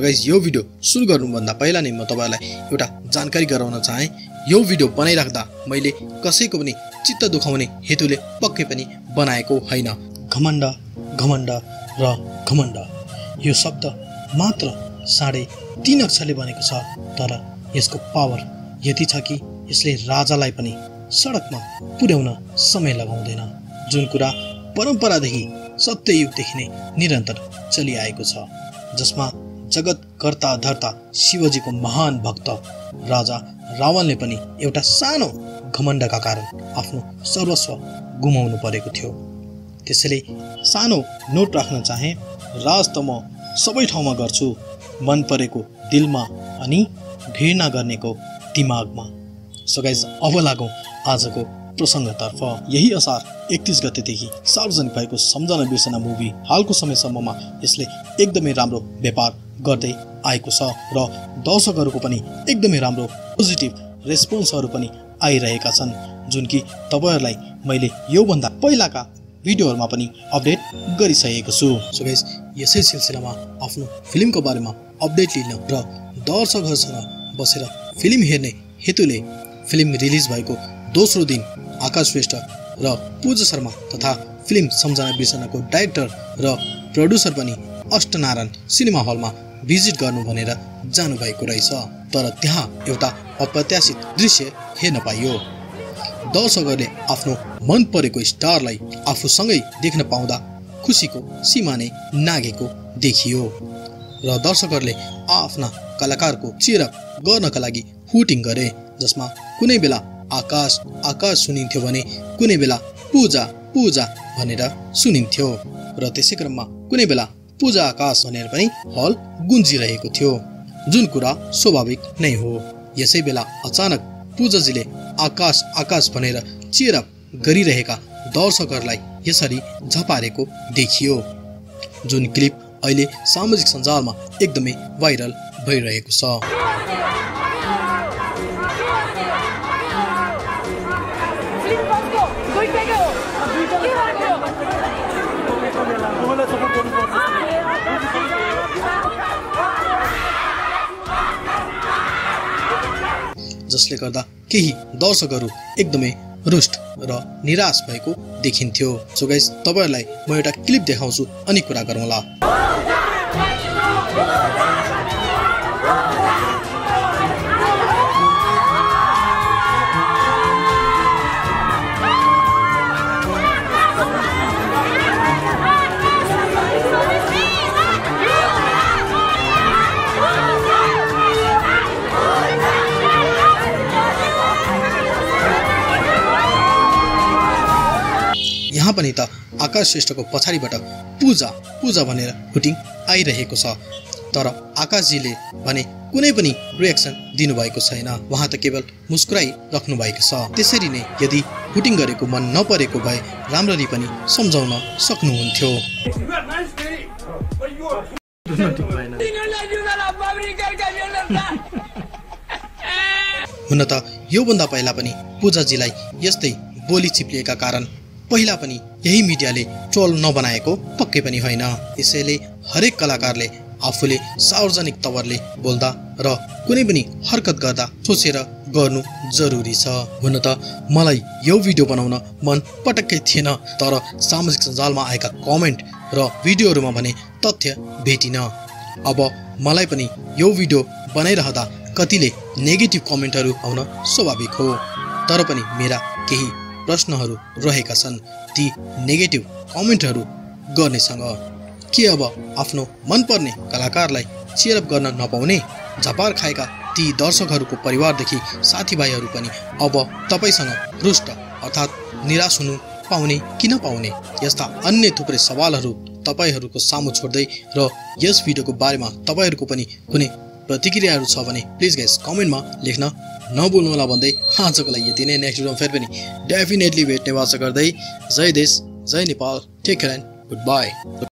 Guys यो video सुरु गर्नुभन्दा पहिला नै म तपाईँहरूलाई एउटा जानकारी गराउन चाहेँ। यो भिडियो बनाइराख्दा मैले कसैको पनि चित्त दुखाउने हेतुले पक्कै पनि बनाएको होइन। घमण्ड घमण्ड र घमण्ड। यो शब्द मात्र साढे तिन अक्षरले बनेको छ तर यसको पावर यति छ कि यसले राजालाई पनि सडकमा पुर्याउन समय लगाउँदैन। जुन कुरा परम्परादेखि सत्ययुगदेखि नै निरन्तर चलिआएको छ जसमा जगत कर्ता धर्ता शिवजीको महान भक्त। राजा रावणले पनि एउटा सानो घमण्डका कारण आफ्नो सर्वस्व गुमाउनु परेको थियो। त्यसैले सानो नोट राख्न चाहे राज त म सबै ठाउँमा गर्छु मन परेको दिलमा अनि घृणा गर्नेको दिमागमा। सो गाइज अब लागौँ आजको प्रसङ्गतर्फ। यही असार एकतिस गतेदेखि सार्वजनिक भएको सम्झना बिर्सना मुभी हालको समयसम्ममा यसले एकदमै राम्रो व्यापार गर्दै आएको छ र दर्शकहरूको पनि एकदमै राम्रो पोजिटिभ रेस्पोन्सहरू पनि आइरहेका छन्। जुन कि तपाईँहरूलाई मैले योभन्दा पहिलाका भिडियोहरूमा पनि अपडेट गरिसकेको छु। सो गाइस यसै सिलसिलामा आफ्नो फिल्मको बारेमा अपडेट लिन र दर्शकहरूसँग बसेर फिल्म हेर्ने हेतुले फिल्म रिलिज भएको दोस्रो दिन आकाश श्रेष्ठ र पूजा शर्मा तथा फिल्म सम्झना बिर्सनाको डाइरेक्टर र प्रड्युसर पनि अष्टनारायण सिनेमा हलमा भिजिट गर्नु भनेर जानुभएको रहेछ तर त्यहाँ एउटा अप्रत्याशित दृश्य हेर्न पाइयो। दर्शकहरूले आफ्नो मन परेको स्टारलाई आफूसँगै देख्न पाउँदा खुसीको सीमा नै नागेको देखियो र दर्शकहरूले आफ्ना कलाकारको चेयरअप गर्नका लागि हुटिङ गरे जसमा कुनै बेला आकाश आकाश सुनिन्थ्यो भने कुनै बेला पूजा पूजा भनेर सुनिन्थ्यो र त्यसै क्रममा कुनै बेला पूजा आकाश भनेर पनि हल गुन्जिरहेको थियो। जुन कुरा स्वाभाविक नै हो। यसै बेला अचानक पूजाजीले आकाश आकाश भनेर चेयरअप गरिरहेका दर्शकहरूलाई यसरी झपारेको देखियो। जुन क्लिप अहिले सामाजिक सञ्जालमा एकदमै भाइरल भइरहेको छ। जसले गर्दा केही दर्शकहरू एकदमै रुष्ट र निराश भएको देखिन्थ्यो। सो गाइस तपाईँहरूलाई म एउटा क्लिप देखाउँछु अनि कुरा गरौँला। यहाँ पनि त आकाश श्रेष्ठको पछाडिबाट पूजा पूजा भनेर हुटिङ आइरहेको छ। तर आकाशजीले भने कुनै पनि रियाक्सन दिनुभएको छैन। उहाँ त केवल मुस्कुराइराख्नु भएको छ। त्यसरी नै यदि हुटिङ गरेको मन नपरेको भए राम्ररी पनि सम्झाउन सक्नुहुन्थ्यो। हुन त योभन्दा पहिला पनि पूजाजीलाई यस्तै बोली चिप्लिएका कारण पहिला पनि यही मिडियाले ट्रोल नबनाएको पक्कै पनि होइन। यसैले हरेक कलाकारले आफूले सार्वजनिक तवरले बोल्दा र कुनै पनि हरकत गर्दा सोचेर गर्नु जरुरी छ। हुन त मलाई यो भिडियो बनाउन मन पटक्कै थिएन तर सामाजिक सञ्जालमा आएका कमेन्ट र भिडियोहरूमा भने तथ्य भेटिन। अब मलाई पनि यो भिडियो बनाइरहँदा कतिले नेगेटिभ कमेन्टहरू आउन स्वाभाविक हो। तर पनि मेरा केही प्रश्नहरू रहेका छन्। ती नेगेटिभ कमेन्टहरू गर्नेसँग के अब आफ्नो मनपर्ने कलाकारलाई चेयरअप गर्न नपाउने झपार खाएका ती दर्शकहरूको परिवारदेखि साथीभाइहरू पनि अब तपाईँसँग रुष्ट अर्थात् निराश हुनु पाउने कि नपाउने यस्ता अन्य थुप्रै सवालहरू तपाईँहरूको सामु छोड्दै र यस भिडियोको बारेमा तपाईँहरूको पनि कुनै प्रतिक्रियाहरू छ भने प्लिज गाइस कमेन्टमा लेख्न नभुल्नुहोला भन्दै आजको लागि यति नै। नेक्स्ट भिडियोमा फेरि पनि डेफिनेटली भेट्ने वाचा गर्दै जय देश जय Nepal take care and good bye